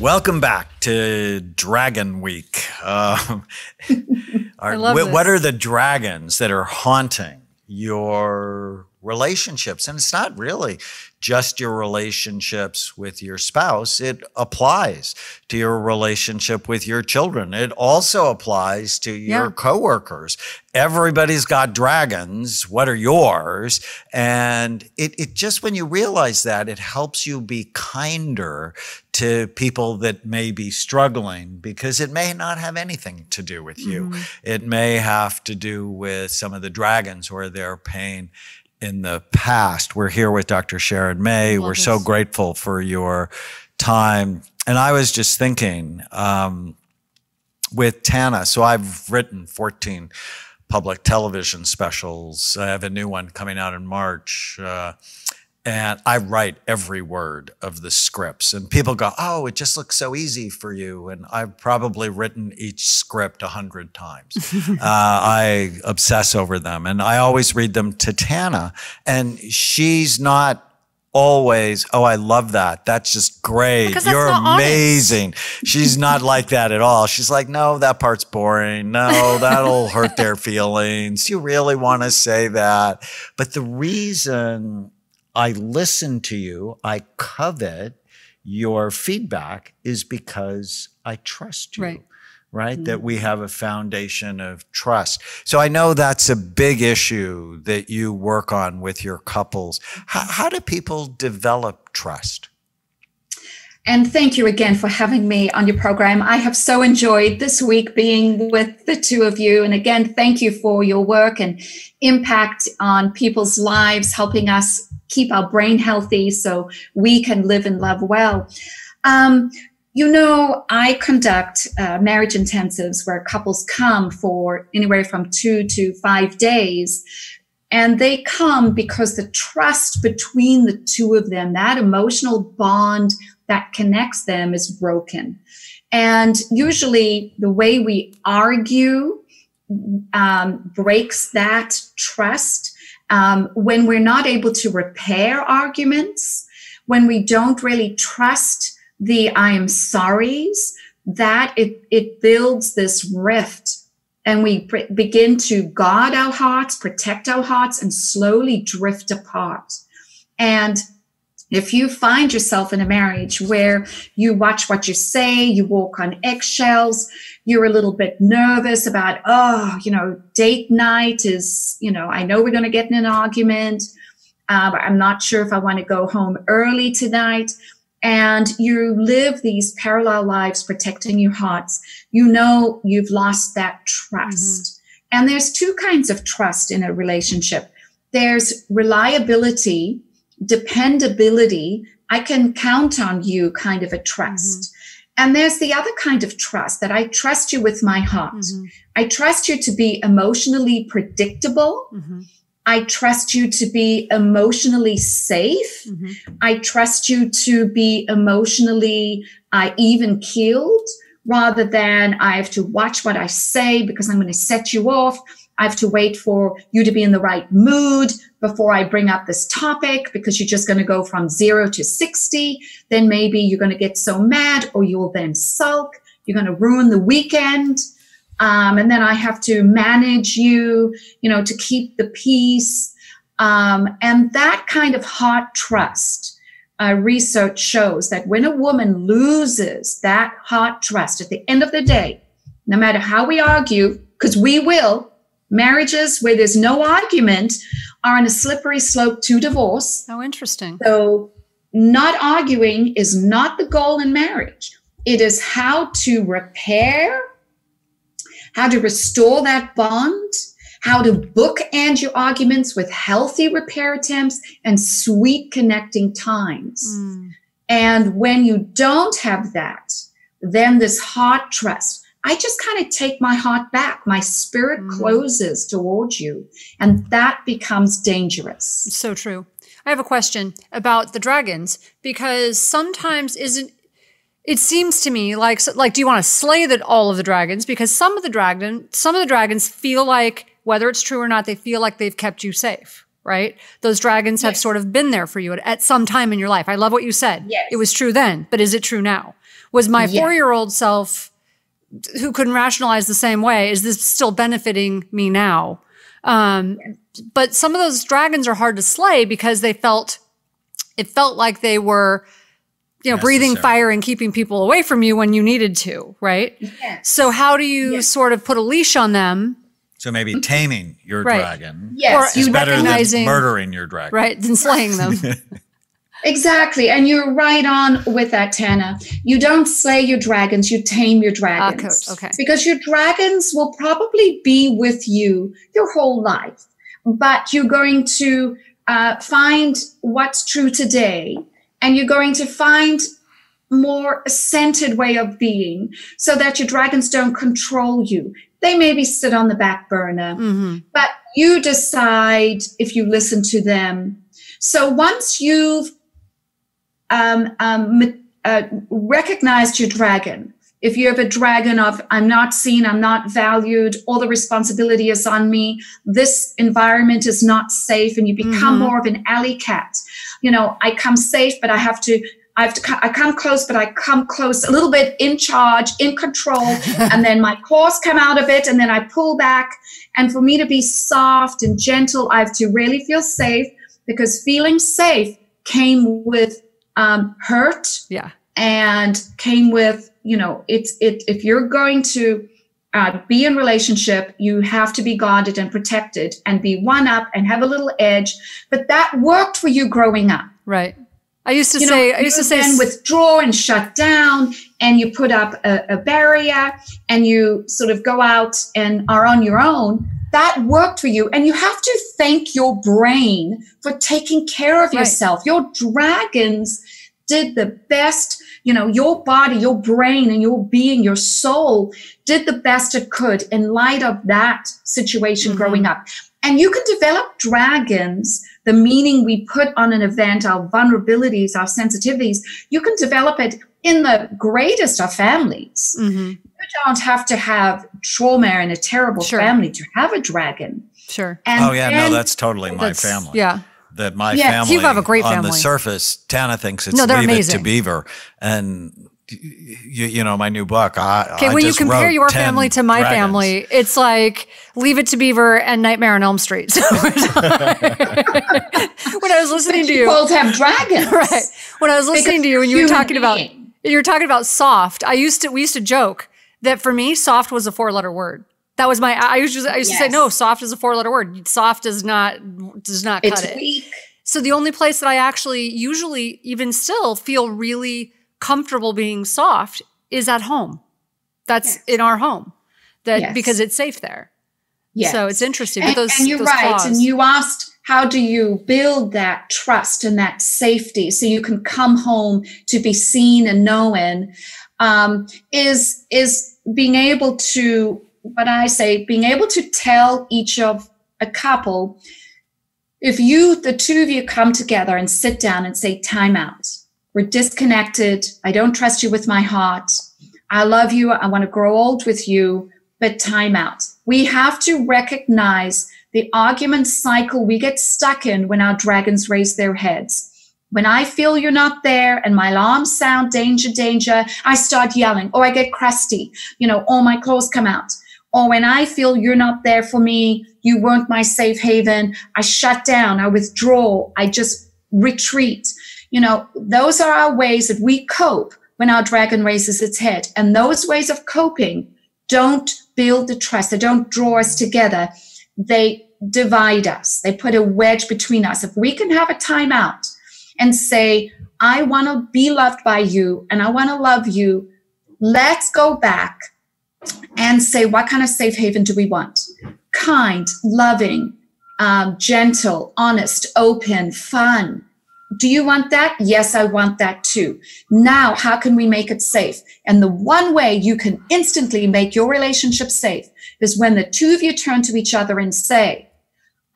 Welcome back to Dragon Week. Um, I love what, this. what are the dragons that are haunting your relationships? And it's not really just your relationships with your spouse, it applies to your relationship with your children. It also applies to your Yeah. coworkers. Everybody's got dragons. What are yours? And it, it just, when you realize that, it helps you be kinder to people that may be struggling because it may not have anything to do with you. Mm-hmm. It may have to do with some of the dragons or their pain in the past. We're here with Dr. Sharon May. We're so grateful for your time. And I was just thinking, um, with Tana. So I've written 14 public television specials. I have a new one coming out in March. Uh, and I write every word of the scripts. And people go, Oh, it just looks so easy for you. And I've probably written each script a hundred times. uh, I obsess over them. And I always read them to Tana. And she's not always, Oh, I love that. That's just great. You're amazing. She's not like that at all. She's like, No, that part's boring. No, that'll hurt their feelings. You really want to say that. But the reason I listen to you, I covet your feedback is because I trust you. Right. Right? Mm-hmm. That we have a foundation of trust. So I know that's a big issue that you work on with your couples. How, how do people develop trust? And thank you again for having me on your program. I have so enjoyed this week being with the two of you. And again, thank you for your work and impact on people's lives, helping us keep our brain healthy so we can live and love well. Um, you know, I conduct uh, marriage intensives where couples come for anywhere from two to five days. And they come because the trust between the two of them, that emotional bond that connects them, is broken. And usually, the way we argue um, breaks that trust. Um, when we're not able to repair arguments, when we don't really trust the I am sorries, that it, it builds this rift and we begin to guard our hearts, protect our hearts, and slowly drift apart. And if you find yourself in a marriage where you watch what you say, you walk on eggshells, you're a little bit nervous about, oh, you know, date night is, you know, I know we're going to get in an argument, uh, but I'm not sure if I want to go home early tonight. And you live these parallel lives protecting your hearts, you know you've lost that trust. And there's two kinds of trust in a relationship there's reliability, dependability. I can count on you kind of a trust. And there's the other kind of trust that I trust you with my heart. Mm-hmm. I trust you to be emotionally predictable. Mm-hmm. I trust you to be emotionally safe. Mm-hmm. I trust you to be emotionally uh, even keeled rather than I have to watch what I say because I'm going to set you off. I have to wait for you to be in the right mood before I bring up this topic because you're just going to go from zero to 60. Then maybe you're going to get so mad or you'll then sulk. You're going to ruin the weekend. Um, and then I have to manage you, you know, to keep the peace. Um, and that kind of heart trust, uh, research shows that when a woman loses that heart trust at the end of the day, no matter how we argue, because we will, marriages where there's no argument are on a slippery slope to divorce. How interesting. So, not arguing is not the goal in marriage. It is how to repair, how to restore that bond, how to bookend your arguments with healthy repair attempts and sweet connecting times. Mm. And when you don't have that, then this heart trust, I just kind of take my heart back. My spirit Mhm. closes towards you, and that becomes dangerous. So true. I have a question about the dragons because sometimes isn't it seems to me like like do you want to slay the, all of the dragons because some of the dragon some of the dragons feel like whether it's true or not they feel like they've kept you safe right? Those dragons have Yes. sort of been there for you at, at some time in your life. I love what you said. Yes. It was true then, but is it true now? Was my Yeah. four year old self who couldn't rationalize the same way, is this still benefiting me now? Um, but some of those dragons are hard to slay because they felt, it felt like they were, you know, breathing fire and keeping people away from you when you needed to, right? Yes. So how do you Yes. sort of put a leash on them, So maybe taming your Right. dragon Yes, Or is you better recognizing- than murdering your dragon. right, than slaying them? Exactly. And you're right on with that, Tana. You don't slay your dragons, you tame your dragons. coach, okay. Because your dragons will probably be with you your whole life, but you're going to uh, find what's true today and you're going to find more a centered way of being so that your dragons don't control you. They maybe sit on the back burner hmm but you decide if you listen to them. So once you've um, um, uh, recognized your dragon, if you have a dragon of I'm not seen, I'm not valued, all the responsibility is on me, this environment is not safe, and you become Mhm. more of an alley cat. You know, I come safe, but I have to. I have to. I come close, but I come close a little bit in charge, in control, and then my claws come out a bit, and then I pull back. And for me to be soft and gentle, I have to really feel safe because feeling safe came with um, hurt Yeah. and came with you know it's it if you're going to uh, be in relationship you have to be guarded and protected and be one up and have a little edge but that worked for you growing up Right. I used to you say, know, I used to say, then withdraw and shut down and you put up a, a barrier and you sort of go out and are on your own that worked for you and you have to thank your brain for taking care of Right. yourself your dragons did the best you know your body your brain and your being your soul did the best it could in light of that situation Mhm. growing up and you can develop dragons the meaning we put on an event our vulnerabilities our sensitivities you can develop it in the greatest of families Mhm. you don't have to have trauma in a terrible Sure. family to have a dragon sure. and Oh yeah, then- no, that's totally my That's- family. Yeah. That my Yes. family You have a great family. on the surface, Tana thinks it's No, they're leave it to. Beaver. And you, you know, my new book. I, Okay, I when you compare your family to my dragons. family, it's like Leave It to Beaver and Nightmare on Elm Street. So when I was listening to you you, both have dragons right? When I was listening Because to you and you were human talking about you were talking about soft. I used to we used to joke that for me, soft was a four letter word. That was my I used to I used to say no, soft is a four letter word. Soft does not does not cut it's it. weak So the only place that I actually usually even still feel really comfortable being soft is at home. That's Yes. in our home. That Yes. because it's safe there. yes. So it's interesting. and, those, and you're right. claws- And you asked, how do you build that trust and that safety so you can come home to be seen and known? Um, is is being able to what I say, being able to tell each of a couple, if you, the two of you, come together and sit down and say, "Time out. We're disconnected. I don't trust you with my heart. I love you. I want to grow old with you." but time out. We have to recognize the argument cycle we get stuck in when our dragons raise their heads. When I feel you're not there and my alarms sound danger, danger, I start yelling or I get crusty, you know, all my claws come out. Or when I feel you're not there for me, you weren't my safe haven, I shut down, I withdraw, I just retreat. You know, those are our ways that we cope when our dragon raises its head. And those ways of coping don't build the trust. They don't draw us together. They divide us. They put a wedge between us. If we can have a timeout and say, I want to be loved by you and I want to love you, let's go back and say, what kind of safe haven do we want? Kind, loving, um, gentle, honest, open, fun. Do you want that? Yes, I want that too. Now, how can we make it safe? And the one way you can instantly make your relationship safe is when the two of you turn to each other and say,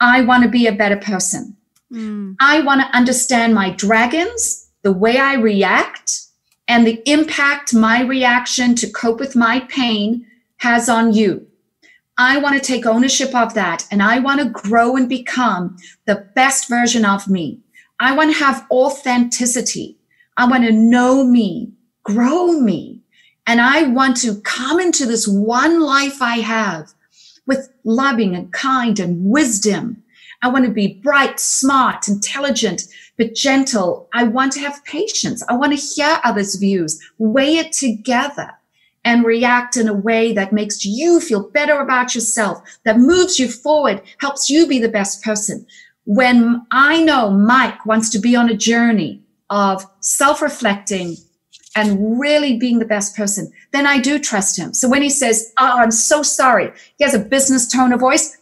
I want to be a better person. Mm, I want to understand my dragons, the way I react, and the impact my reaction to cope with my pain has on you. I want to take ownership of that and I want to grow and become the best version of me. I want to have authenticity. I want to know me, grow me. And I want to come into this one life I have with loving and kind and wisdom. I want to be bright, smart, intelligent, but gentle. I want to have patience. I want to hear others' views, weigh it together and react in a way that makes you feel better about yourself, that moves you forward, helps you be the best person. When I know Mike wants to be on a journey of self reflecting and really being the best person, then I do trust him. So when he says, Oh, I'm so sorry, he has a business tone of voice.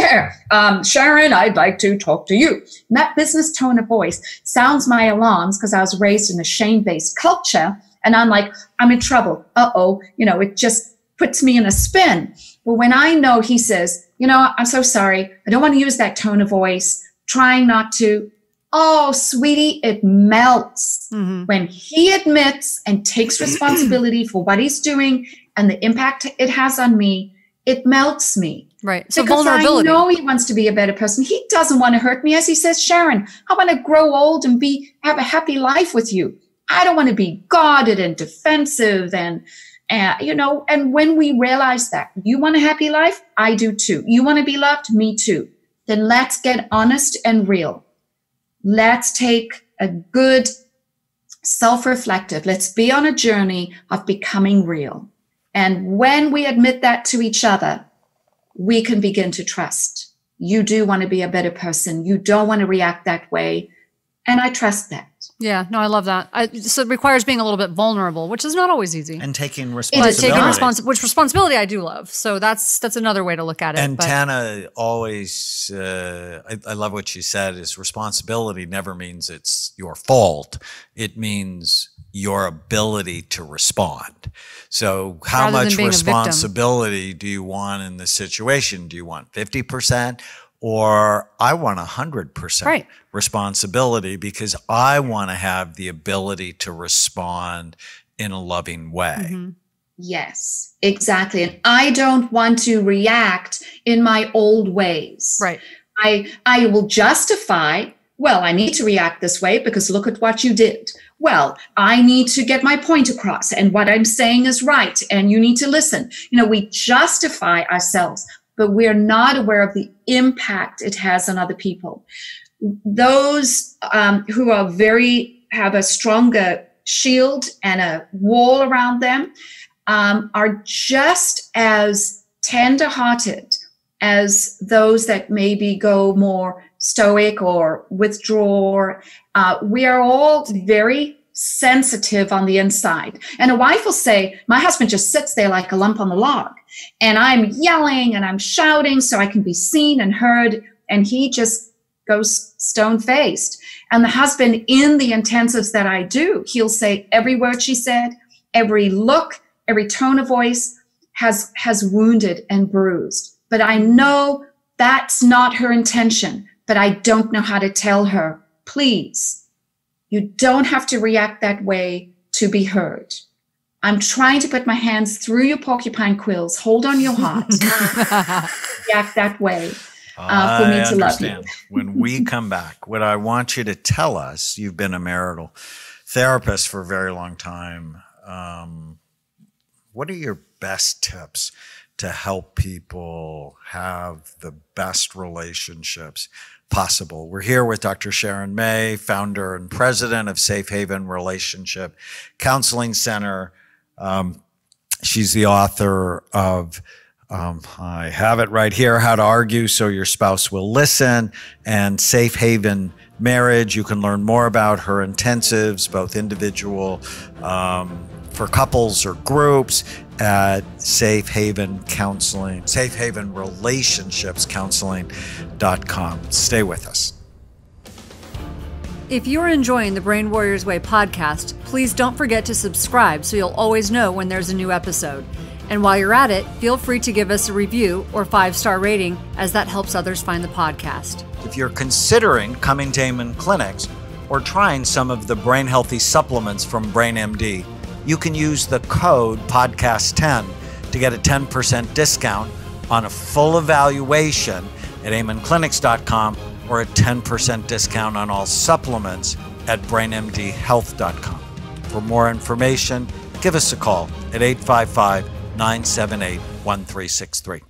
um, Sharon, I'd like to talk to you. And that business tone of voice sounds my alarms because I was raised in a shame based culture and I'm like, I'm in trouble. Uh oh. You know, it just puts me in a spin. But when I know he says, you know, I'm so sorry. I don't want to use that tone of voice, trying not to. Oh, sweetie, it melts mm-hmm. when he admits and takes responsibility for what he's doing and the impact it has on me. It melts me. Right. So because vulnerability. I know he wants to be a better person. He doesn't want to hurt me. As he says, Sharon, I want to grow old and be have a happy life with you. I don't want to be guarded and defensive and uh, you know, and when we realize that you want a happy life, I do too. You want to be loved, me too. Then let's get honest and real. Let's take a good self reflective, let's be on a journey of becoming real. And when we admit that to each other, we can begin to trust. You do want to be a better person. You don't want to react that way. And I trust that. Yeah, no, I love that. I, so it requires being a little bit vulnerable, which is not always easy. And taking responsibility. taking responsi- which responsibility I do love. So that's that's another way to look at it. And but. Tana always, uh, I, I love what she said. Is responsibility never means it's your fault. It means your ability to respond. So, how Rather much responsibility do you want in the situation? Do you want fifty percent? Or I want 100% right. responsibility because I want to have the ability to respond in a loving way. Mm-hmm. Yes, exactly. And I don't want to react in my old ways. Right. I I will justify, well, I need to react this way because look at what you did. Well, I need to get my point across and what I'm saying is right and you need to listen. You know, we justify ourselves but we're not aware of the impact it has on other people. Those um, who are very, have a stronger shield and a wall around them um, are just as tender hearted as those that maybe go more stoic or withdraw. Uh, we are all very sensitive on the inside. And a wife will say, My husband just sits there like a lump on the log. And I'm yelling and I'm shouting so I can be seen and heard. And he just goes stone faced. And the husband, in the intensives that I do, he'll say every word she said, every look, every tone of voice has, has wounded and bruised. But I know that's not her intention, but I don't know how to tell her, please you don't have to react that way to be heard. I'm trying to put my hands through your porcupine quills. Hold on your heart. react that way. Uh, for me to love you. when we come back, what I want you to tell us, you've been a marital therapist for a very long time. Um, what are your best tips to help people have the best relationships possible. We're here with Dr. Sharon May, founder and president of Safe Haven Relationship Counseling Center. Um, she's the author of um, I have it right here How to Argue So Your Spouse Will Listen and Safe Haven Marriage. You can learn more about her intensives, both individual um, for couples or groups at Safe Haven Counseling, Safe Haven Relationships Counseling.com. Stay with us. If you're enjoying the Brain Warriors Way podcast, please don't forget to subscribe so you'll always know when there's a new episode. And while you're at it, feel free to give us a review or five star rating, as that helps others find the podcast. If you're considering coming to Amen Clinics or trying some of the brain healthy supplements from BrainMD, you can use the code podcast10 to get a 10% discount on a full evaluation at amenclinics.com or a 10% discount on all supplements at brainmdhealth.com. For more information, give us a call at 855 978 1363.